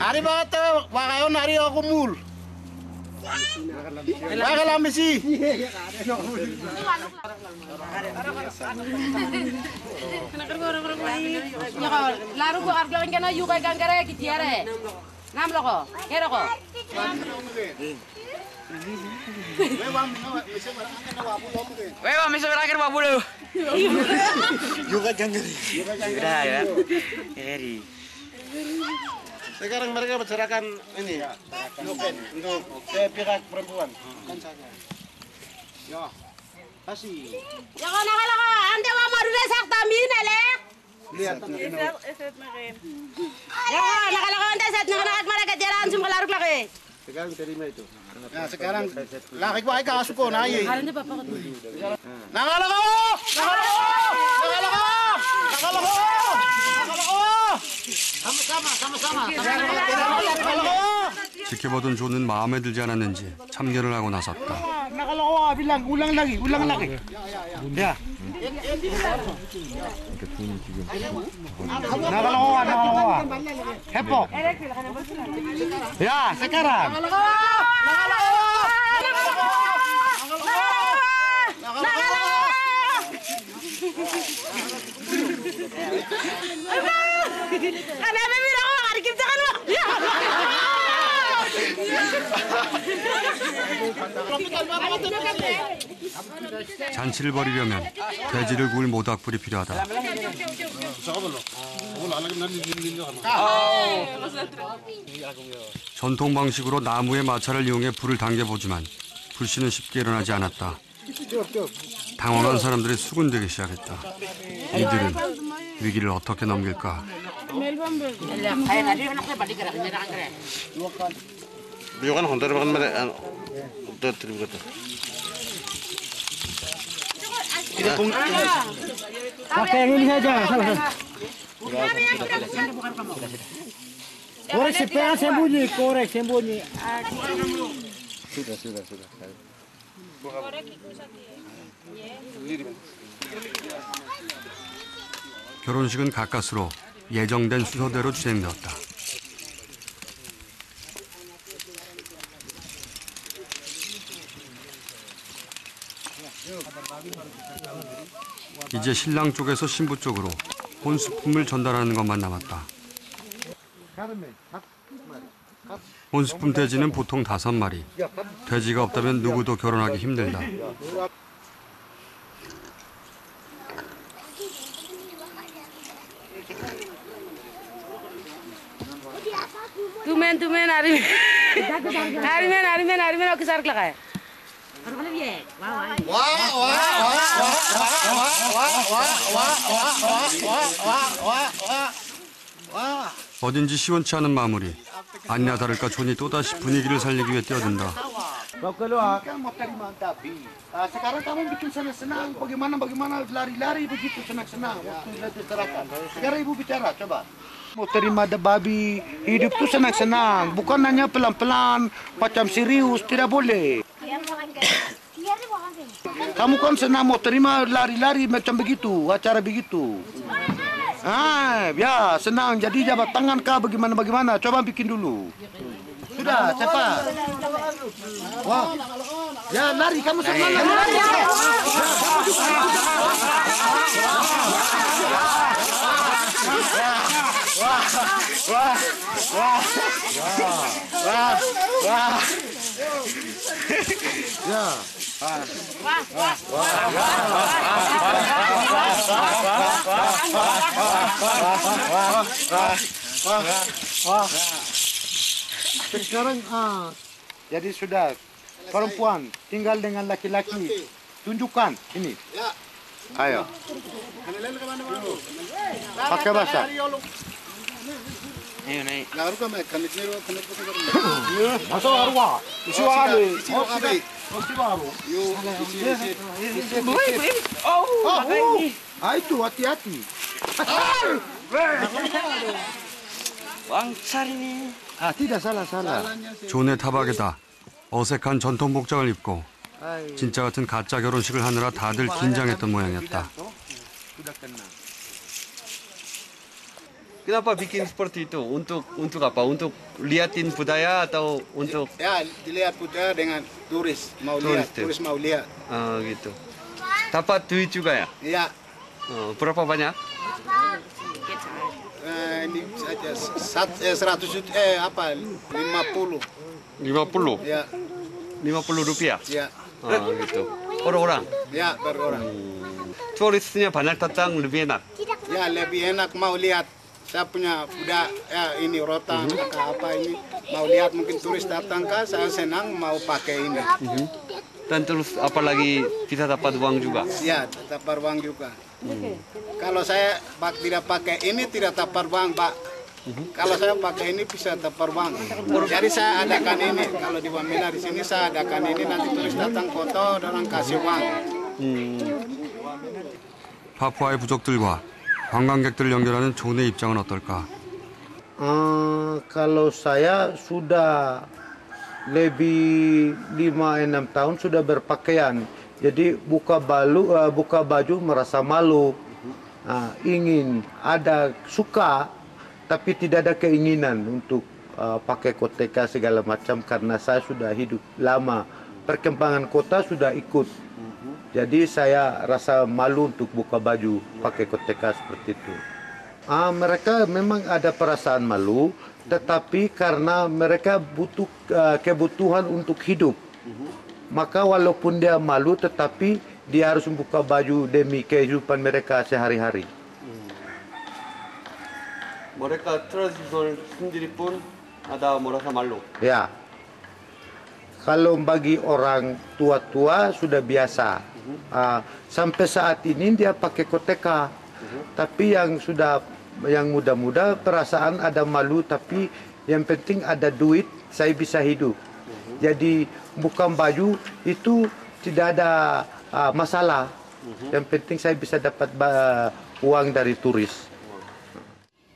Ari ba ta wakayo nari ako mul. Baka lamisi. Nyoko, laru gua kargo kan kana yuka kan kare kitiare. Nam loko, kero ko. Wewa, bisa berakhir Pak Bulu. Juga jangan. Udah ya. Eri. Sekarang mereka bicarakan ini Nuken untuk pihak perempuan. Kan saya. Ya. Kasih. Nyoko nakalako, ante wa maru na sakta mina lek. Lihat. Nyoko nakalako ante sat nakanak maragat jalan sum kalaruk laki. Sekarang terima itu. Nah, sekarang laki ko ay kaso ko na ay. Haran pa pa ko. Nangalako! Nangalako! Nangalako! Nangalako! Sama-sama, sama-sama. 지켜보던 조는 마음에 들지 않았는지 참견을 하고 나섰다. 나가라고 아빌랑 우랑 라기 우랑 라기. 야. Ya. Ya, sekarang. Ko makarikip sa kanwa? 잔치를 벌이려면 돼지를 구울 모닥불이 필요하다. 전통 방식으로 나무의 마차를 이용해 불을 당겨보지만 불씨는 쉽게 일어나지 않았다. 당황한 사람들이 수군되기 시작했다. 이들은 위기를 어떻게 넘길까? 요건 혼자로 먹은 말에 안 드리는 것도 이거 공 아까 여기 사자 살아 Ora si pega sembunyi, korek sembunyi. Sudah, sudah, sudah. Korek itu saja. 결혼식은 가까스로 예정된 순서대로 진행되었다. 이제 신랑 쪽에서 신부 쪽으로 혼수품을 전달하는 것만 남았다. 혼수품 돼지는 보통 다섯 마리. 돼지가 없다면 누구도 결혼하기 힘들다. Tumen tumen ari. Ari men ari men ari men aku sarik lakay. 어 딘지 시원치 않은 마무리. 아니나 다를까 존이 또다시 분위기를 살리기 위해 뛰어든다. Ah. Mau terima ada babi hidup tuh senang-senang bukan hanya pelan-pelan macam serius tidak boleh. Kamu kan senang mau terima lari-lari macam begitu acara begitu. Ah, ya senang jadi jabat tangan kah bagaimana bagaimana coba bikin dulu. Sudah cepat. Wah. Ya lari kamu sama lari. Wah. Wah. Ya. Sekarang ah, jadi sudah perempuan tinggal dengan laki-laki. Tunjukkan ini. Ayo. Pakai bahasa. नहीं ना रुका मैं कल इतने रुका कल पुत्र कर ना तो रुका इसी बार इसी बार इसी बार यो इसी इसी बोले बोले ओह आई तू आती आती 왕살이니 아 뛰다 살라 살라 존의 타박에다 어색한 전통 복장을 입고 진짜 같은 가짜 결혼식을 하느라 다들 긴장했던 모양이었다. Kenapa bikin seperti itu? Untuk untuk apa? Untuk liatin budaya atau untuk Ya, dilihat budaya dengan turis mau Turis, lihat, tuh. turis mau lihat. ah, gitu? Dapat duit juga ya? Iya, Oh, berapa banyak? eh, ini saja sat, eh, 100 juta, eh apa 50 50? ya 50 rupiah? ya Ah, gitu. Orang-orang? ya per orang Turisnya banyak datang lebih enak. ya lebih enak mau lihat saya punya udah ya ini rotan apa apa ini mau lihat mungkin turis datang kan saya senang mau pakai ini Dan terus apalagi kita dapat uang juga. ya tapar uang juga kalau saya pak tidak pakai ini tidak tapar uang pak kalau saya pakai ini bisa tapar uang jadi saya adakan ini kalau di Wamena di sini saya adakan ini nanti turis datang foto dan orang kasih uang 파푸아의 부족들과 관광객들을 연결하는 존의 입장은 어떨까? Eh, kalau saya sudah lebih 5-6 tahun sudah berpakaian. Jadi buka balu, eh, buka baju merasa malu. Ah, ingin ada suka tapi tidak ada keinginan untuk eh, pakai koteka segala macam karena saya sudah hidup lama. Perkembangan kota sudah ikut. Jadi saya rasa malu untuk buka baju pakai koteka seperti itu. Ah, mereka memang ada perasaan malu, tetapi karena mereka butuh ah, kebutuhan untuk hidup, maka walaupun dia malu, tetapi dia harus membuka baju demi kehidupan mereka sehari-hari. mereka tradisional sendiri pun ada merasa malu. Ya, kalau bagi orang tua-tua sudah biasa. Ah, sampai saat ini dia pakai koteka, tapi yang sudah yang muda-muda perasaan ada malu, tapi yang penting ada duit, saya bisa hidup. Jadi bukan baju itu tidak ada ah, masalah. Yang penting saya bisa dapat ba- uang dari turis.